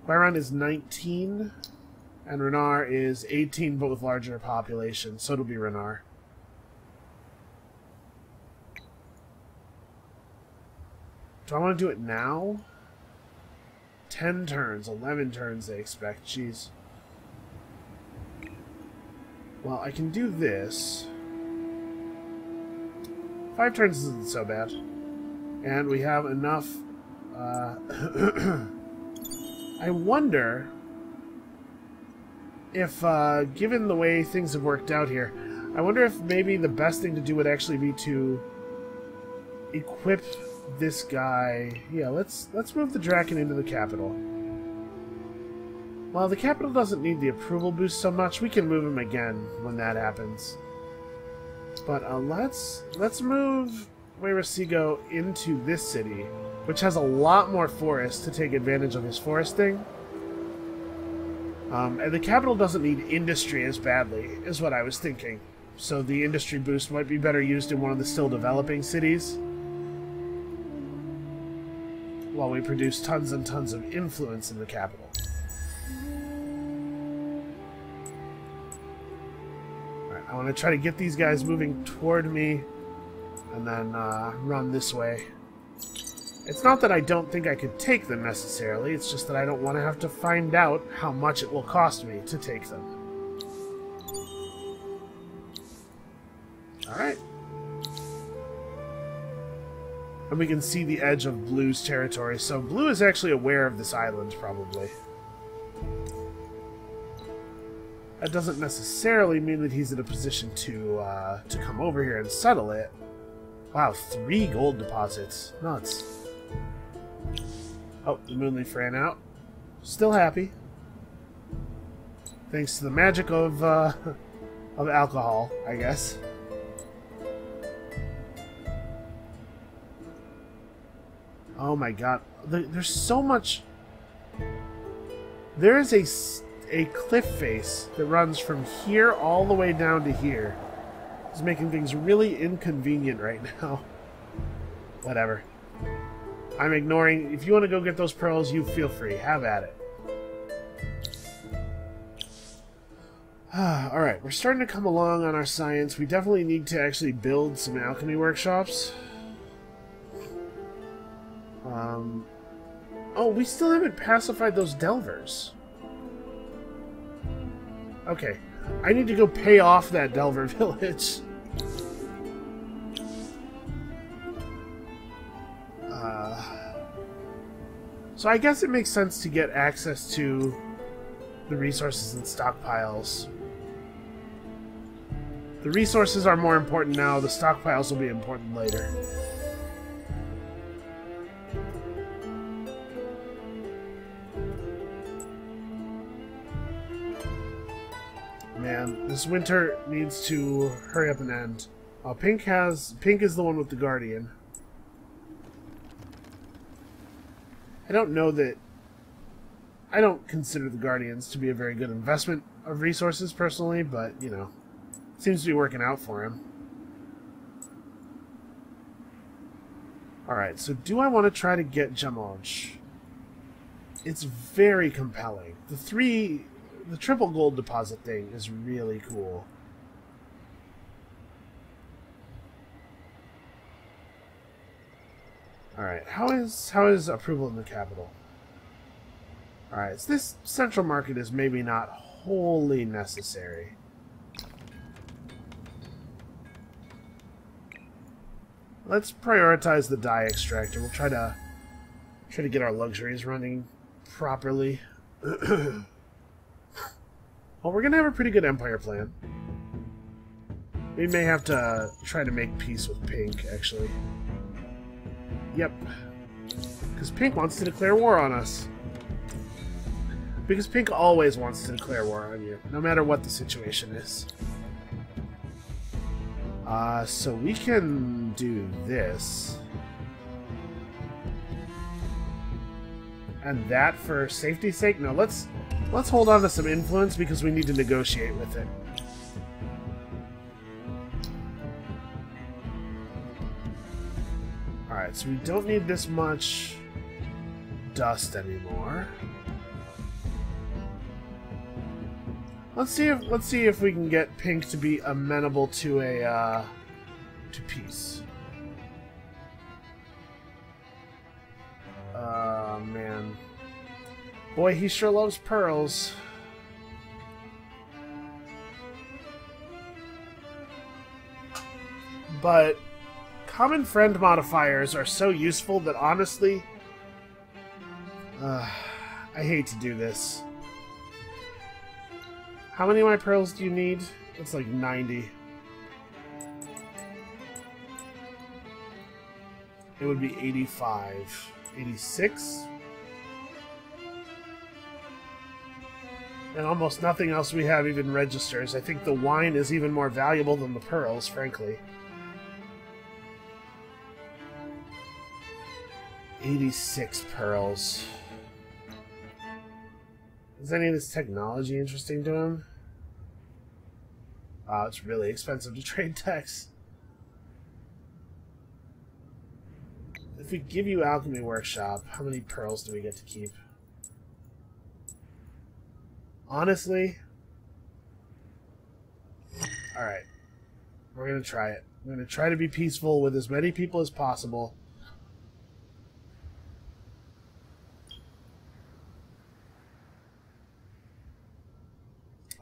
Byron is 19, and Renar is 18, but with larger population. So it'll be Renar. Do I want to do it now? 10 turns, 11 turns they expect. Jeez. Well, I can do this. Five turns isn't so bad. And we have enough... Uh, I wonder if, uh, given the way things have worked out here, I wonder if maybe the best thing to do would actually be to equip this guy. Yeah, let's let's move the Drakken into the capital. While the capital doesn't need the approval boost so much, we can move him again when that happens. But uh, let's let's move Wayrasigo into this city, which has a lot more forest to take advantage of his foresting. Um, and the capital doesn't need industry as badly, is what I was thinking. So the industry boost might be better used in one of the still developing cities while we produce tons and tons of influence in the capital. I want to try to get these guys moving toward me and then uh, run this way. It's not that I don't think I could take them necessarily, it's just that I don't want to have to find out how much it will cost me to take them. Alright. And we can see the edge of Blue's territory, so Blue is actually aware of this island, probably. That doesn't necessarily mean that he's in a position to, uh, to come over here and settle it. Wow, three gold deposits. Nuts. Oh, the Moonleaf ran out. Still happy. Thanks to the magic of, uh, of alcohol, I guess. Oh my god. There's so much... There is a, a cliff face that runs from here all the way down to here. It's making things really inconvenient right now. Whatever. I'm ignoring... If you want to go get those pearls, you feel free. Have at it. Alright, we're starting to come along on our science. We definitely need to actually build some alchemy workshops. Um, oh, we still haven't pacified those Delvers. Okay. I need to go pay off that Delver village. Uh, so I guess it makes sense to get access to the resources and stockpiles. The resources are more important now, the stockpiles will be important later. This winter needs to hurry up and end. Uh, Pink has... Pink is the one with the Guardian. I don't know that. I don't consider the Guardians to be a very good investment of resources personally, but, you know, seems to be working out for him. Alright, so do I want to try to get Jamaj? It's very compelling. The three... The triple gold deposit thing is really cool. Alright, how is how is approval in the capital? Alright, so this central market is maybe not wholly necessary. Let's prioritize the dye extractor. We'll try to try to get our luxuries running properly. well, we're gonna have a pretty good empire plan. We may have to try to make peace with Pink, actually. Yep. Because Pink wants to declare war on us. Because Pink always wants to declare war on you, no matter what the situation is. Uh, so we can do this. And that for safety's sake? No, let's let's hold on to some influence because we need to negotiate with it. Alright, so we don't need this much dust anymore. Let's see if let's see if we can get Pink to be amenable to a uh, to peace. Oh man, boy, he sure loves pearls. But common friend modifiers are so useful that honestly, uh, I hate to do this. How many of my pearls do you need? It's like 90. It would be 85. 86? And almost nothing else we have even registers. I think the wine is even more valuable than the pearls, frankly. 86 pearls. Is any of this technology interesting to him? Wow, it's really expensive to trade techs. If we give you Alchemy Workshop, how many pearls do we get to keep? Honestly, alright. We're going to try it. We're going to try to be peaceful with as many people as possible.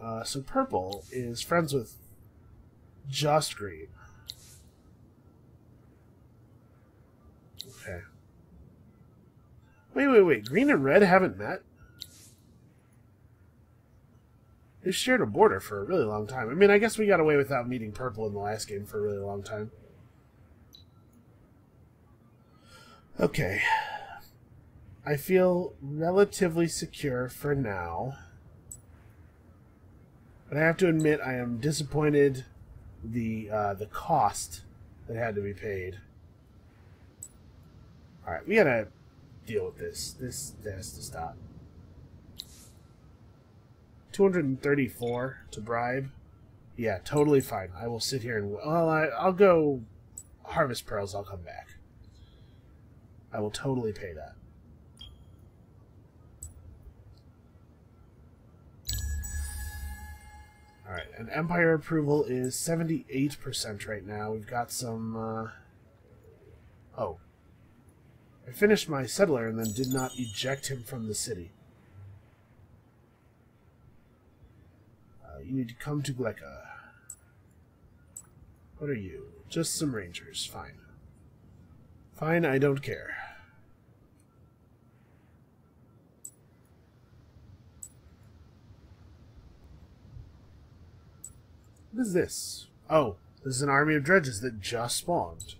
Uh, so purple is friends with just green. Okay. Wait, wait, wait. Green and red haven't met? They shared a border for a really long time. I mean, I guess we got away without meeting purple in the last game for a really long time. Okay. I feel relatively secure for now. But I have to admit, I am disappointed the uh, the cost that had to be paid. All right, we gotta deal with this. This, this has to stop. 234 to bribe. Yeah, totally fine. I will sit here and well, I, I'll go harvest pearls. I'll come back. I will totally pay that. Alright, and Empire approval is 78% right now. We've got some... Uh... Oh. I finished my settler and then did not eject him from the city. You need to come to Gleka. What are you? Just some rangers. Fine. Fine, I don't care. What is this? Oh, this is an army of dredges that just spawned.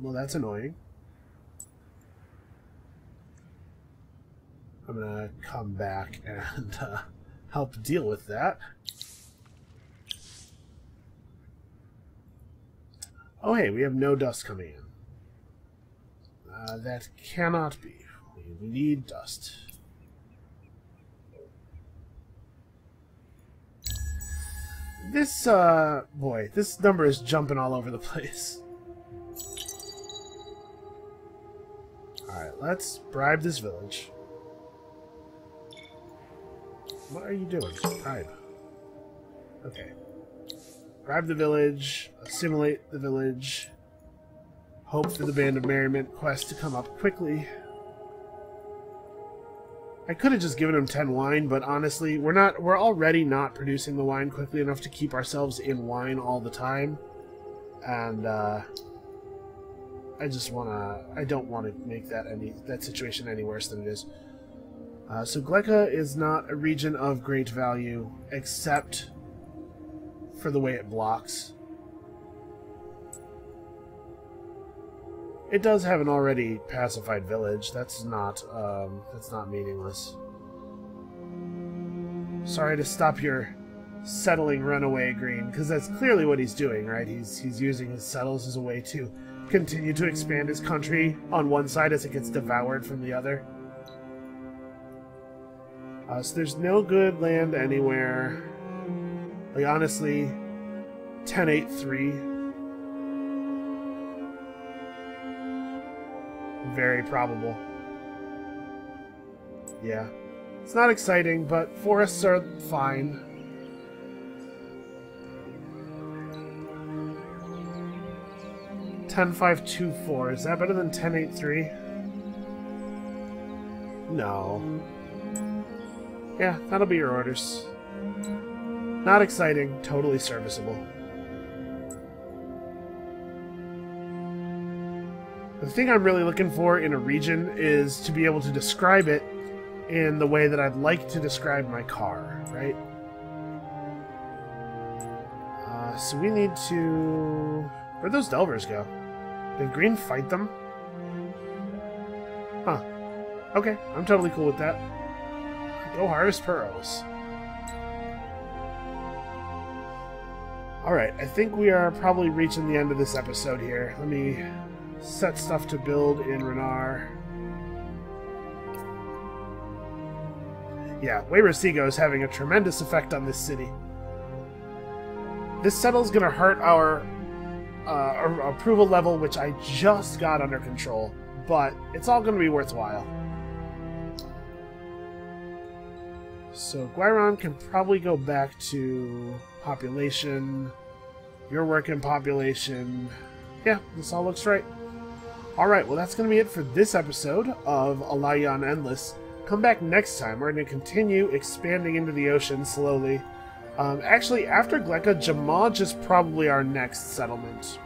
Well, that's annoying. I'm gonna come back and uh, help deal with that. Oh, hey, we have no dust coming in. Uh, that cannot be. We need dust. This, uh, boy, this number is jumping all over the place. Alright, let's bribe this village. What are you doing? Bribe. Okay. Bribe the village, assimilate the village, hope for the Band of Merriment quest to come up quickly. I could have just given him 10 wine, but honestly, we're not we're already not producing the wine quickly enough to keep ourselves in wine all the time. And uh I just want to I don't want to make that any that situation any worse than it is. Uh, so Gleka is not a region of great value, except for the way it blocks. It does have an already pacified village. That's not um, that's not meaningless. Sorry to stop your settling runaway green, because that's clearly what he's doing, right? He's he's using his settles as a way to continue to expand his country on one side as it gets devoured from the other. Uh, so there's no good land anywhere. Like, honestly, 1083. Very probable. Yeah. It's not exciting, but forests are fine. Ten five two four. Is that better than ten eight three? No. Yeah, that'll be your orders. Not exciting, totally serviceable. The thing I'm really looking for in a region is to be able to describe it in the way that I'd like to describe my car, right? Uh, so we need to... Where'd those Delvers go? Did Green fight them? Huh. Okay, I'm totally cool with that. Go harvest pearls. Alright, I think we are probably reaching the end of this episode here. Let me set stuff to build in Renar. Yeah, Wayrosigo is having a tremendous effect on this city. This settle's gonna hurt our uh, approval level, which I just got under control, but it's all gonna be worthwhile. So Guiron can probably go back to population. Your work in population. Yeah, this all looks right. Alright, well that's going to be it for this episode of Allayi on Endless. Come back next time. We're going to continue expanding into the ocean slowly. Um, actually, after Gleka, Jamaj is probably our next settlement.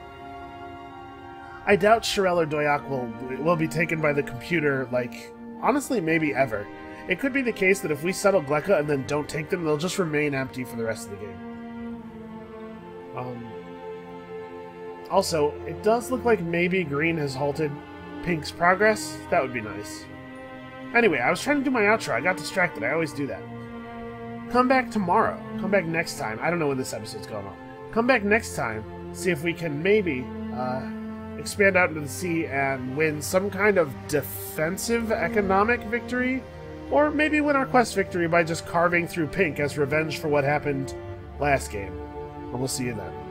I doubt Shirel or Doyak will, will be taken by the computer, like, honestly, maybe ever. It could be the case that if we settle Gleka and then don't take them, they'll just remain empty for the rest of the game. Um, also, it does look like maybe Green has halted Pink's progress. That would be nice. Anyway, I was trying to do my outro. I got distracted. I always do that. Come back tomorrow. Come back next time. I don't know when this episode's going on. Come back next time. See if we can maybe uh, expand out into the sea and win some kind of defensive economic victory or maybe win our quest victory by just carving through pink as revenge for what happened last game. And we'll see you then.